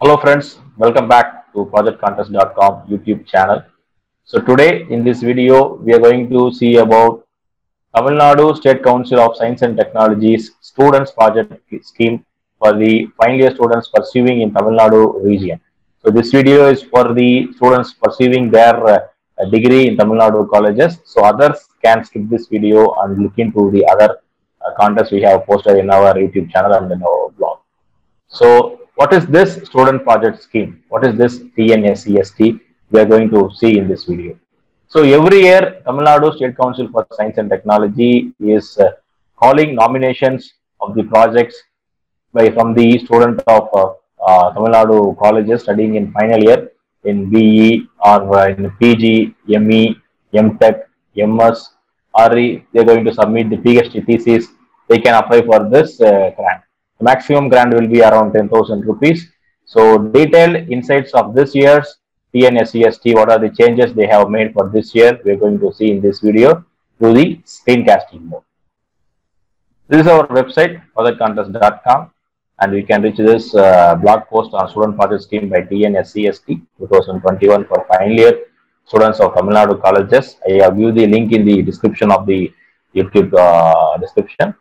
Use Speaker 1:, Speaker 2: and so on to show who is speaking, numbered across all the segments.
Speaker 1: Hello friends, welcome back to projectcontest.com YouTube channel. So today in this video, we are going to see about Tamil Nadu State Council of Science and Technologies Students Project Scheme for the final year students pursuing in Tamil Nadu region. So this video is for the students pursuing their uh, degree in Tamil Nadu colleges. So others can skip this video and look into the other uh, contests we have posted in our YouTube channel and in our blog. So what is this student project scheme? What is this TNSCST? We are going to see in this video. So every year, Tamil Nadu State Council for Science and Technology is uh, calling nominations of the projects by from the student of uh, uh, Tamil Nadu colleges studying in final year in BE or uh, in PG, ME, MTech, MS, RE. They are going to submit the PhD thesis. They can apply for this uh, grant. The maximum grant will be around 10,000 rupees. So detailed insights of this year's TNSCST, what are the changes they have made for this year, we are going to see in this video through the screencasting mode. This is our website, projectcontest.com and we can reach this uh, blog post on student project scheme by TNSCST 2021 for final year students of Tamil Nadu colleges. I have given the link in the description of the YouTube uh, description.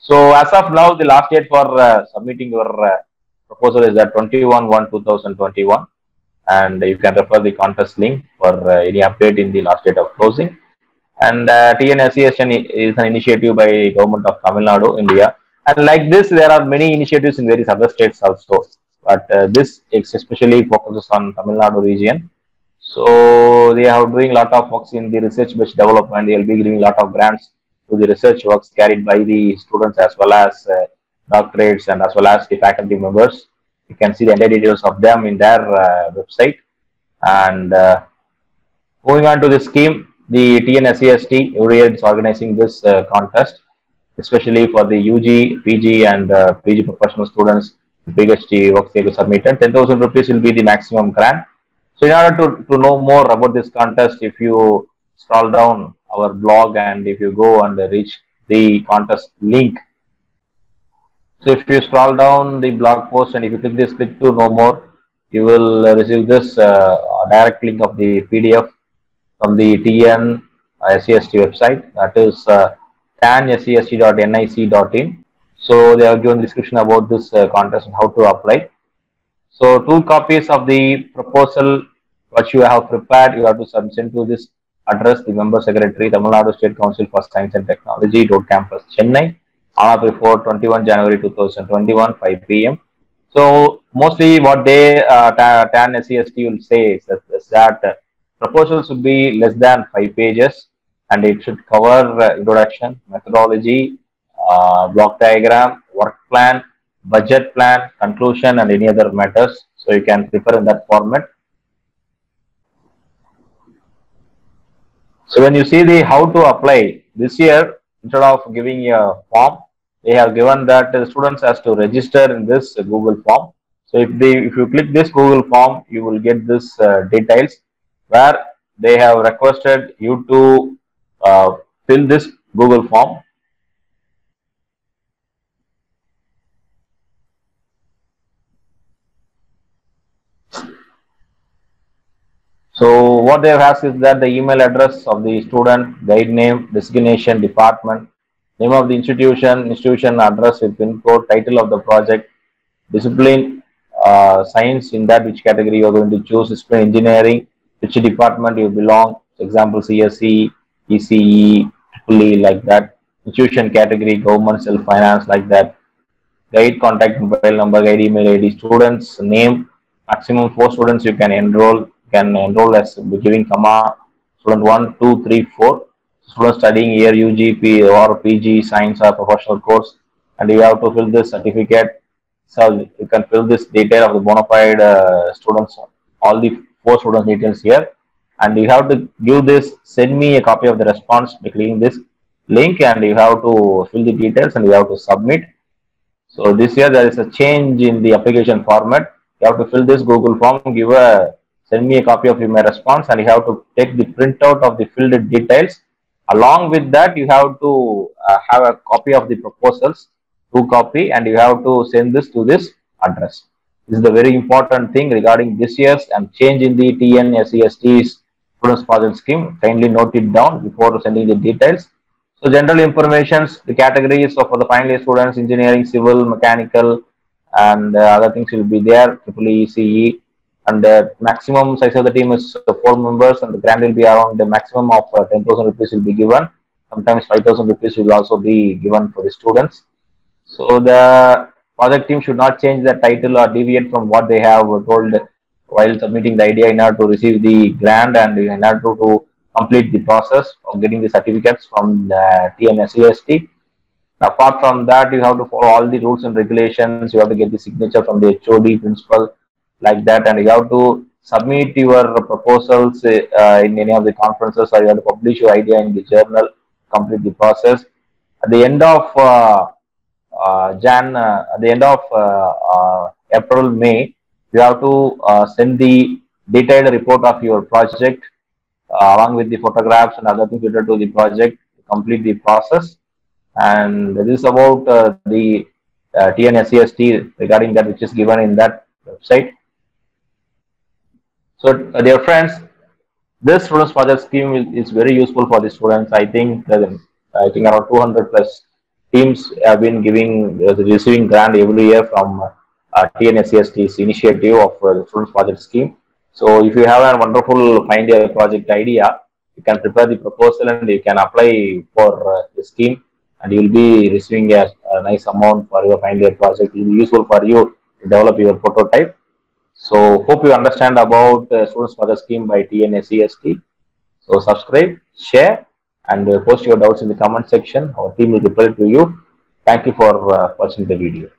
Speaker 1: So as of now, the last date for uh, submitting your uh, proposal is at 21 1 2021 and you can refer the contest link for uh, any update in the last date of closing. And uh, is an initiative by government of Tamil Nadu, India. And like this, there are many initiatives in various other states also. But uh, this especially focuses on Tamil Nadu region. So they are doing a lot of works in the research-based development. They will be giving a lot of grants to the research works carried by the students as well as uh, doctorates and as well as the faculty members. You can see the entire details of them in their uh, website. And uh, moving on to the scheme, the TNSCST every year is organizing this uh, contest, especially for the UG, PG, and uh, PG professional students. The PhD works they will submit, and 10,000 rupees will be the maximum grant. So, in order to, to know more about this contest, if you scroll down our blog and if you go and reach the contest link. So if you scroll down the blog post and if you click this click to know more, you will receive this uh, direct link of the PDF from the TN SEST website that is uh, tanscst.nic.in. So they have given description about this uh, contest and how to apply. So two copies of the proposal what you have prepared, you have to send to this address the member secretary Tamil Nadu State Council for Science and Technology Road Campus Chennai on or before 21 January 2021 5 pm. So mostly what they uh, TAN will say is that, is that proposal should be less than five pages and it should cover uh, introduction, methodology, uh, block diagram, work plan, budget plan, conclusion and any other matters. So you can prepare in that format. So when you see the how to apply this year, instead of giving a form, they have given that the students has to register in this Google form. So if they if you click this Google form, you will get this uh, details where they have requested you to uh, fill this Google form. So what they have asked is that the email address of the student, guide name, designation, department, name of the institution, institution address with pin code, title of the project, discipline, uh, science in that which category you are going to choose, discipline engineering, which department you belong, example CSE, ECE, EEE like that, institution category, government, self-finance like that, guide contact mobile number, guide email ID, students name, maximum four students you can enroll, can enroll as giving comma student 1 2 3 4 student studying here UGP or PG science or professional course. And you have to fill this certificate. So you can fill this detail of the bona fide uh, students. All the four students details here. And you have to give this send me a copy of the response by clicking this link. And you have to fill the details and you have to submit. So this year there is a change in the application format. You have to fill this google form give a send me a copy of my response and you have to take the printout of the filled details. Along with that, you have to uh, have a copy of the proposals, two copy, and you have to send this to this address. This is the very important thing regarding this year's and change in the TNSCST's students project scheme. Kindly note it down before sending the details. So general informations, the categories of for the final year students, engineering, civil, mechanical, and uh, other things will be there, triple E, CE, and the maximum size of the team is uh, four members, and the grant will be around the maximum of uh, 10,000 rupees will be given. Sometimes 5,000 rupees will also be given for the students. So the project team should not change the title or deviate from what they have told while submitting the idea in order to receive the grant and in order to, complete the process of getting the certificates from the TNSCST. Apart from that, you have to follow all the rules and regulations. You have to get the signature from the HOD principal, like that, and you have to submit your proposals uh, in any of the conferences, or you have to publish your idea in the journal, complete the process. At the end of uh, uh, Jan, uh, at the end of uh, uh, April, May, you have to send the detailed report of your project along with the photographs and other things related to the project to complete the process. And this is about the uh, TNSCST regarding that which is given in that website. So, uh, dear friends, this students project scheme is, is, very useful for the students. I think that, I think around 200 plus teams have been giving uh, receiving grant every year from uh, TNSCST's initiative of uh, students project scheme. So if you have a wonderful find a project idea, you can prepare the proposal and you can apply for uh, the scheme and you will be receiving a, a, nice amount for your find a project. It will be useful for you to develop your prototype. So hope you understand about the Students for the Scheme by TNSCST. So subscribe, share and uh, post your doubts in the comment section. Our team will reply to you. Thank you for uh, watching the video.